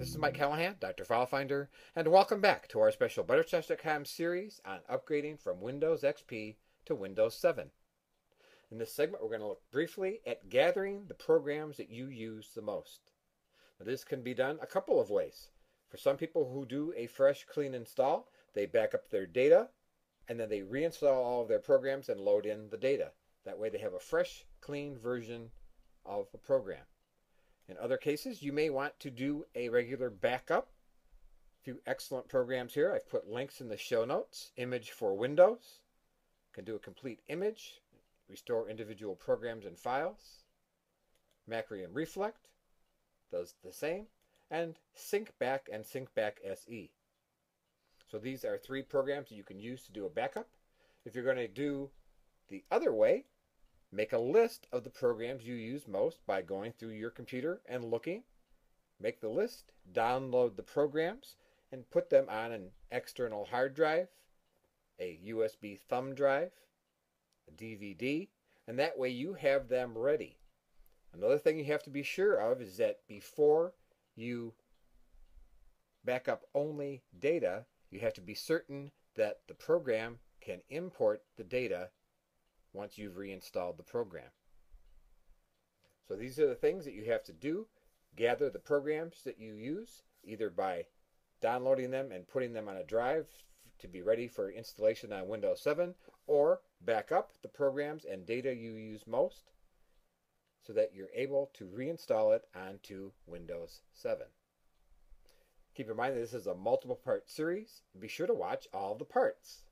Mike Callahan, Dr. FileFinder, and welcome back to our special Butterscotch.com series on upgrading from Windows XP to Windows 7. In this segment, we're going to look briefly at gathering the programs that you use the most. Now, this can be done a couple of ways. For some people who do a fresh, clean install, they back up their data and then they reinstall all of their programs and load in the data. That way, they have a fresh, clean version of a program. In other cases, you may want to do a regular backup. A few excellent programs here. I've put links in the show notes. Image for Windows. Can do a complete image. Restore individual programs and files. Macrium Reflect does the same. And SyncBack and SyncBack SE. So these are three programs that you can use to do a backup. If you're going to do the other way, Make a list of the programs you use most by going through your computer and looking. Make the list, download the programs, and put them on an external hard drive, a USB thumb drive, a DVD, and that way you have them ready. Another thing you have to be sure of is that before you back up only data, you have to be certain that the program can import the data once you've reinstalled the program. So these are the things that you have to do. Gather the programs that you use, either by downloading them and putting them on a drive to be ready for installation on Windows 7, or back up the programs and data you use most so that you're able to reinstall it onto Windows 7. Keep in mind that this is a multiple part series. Be sure to watch all the parts.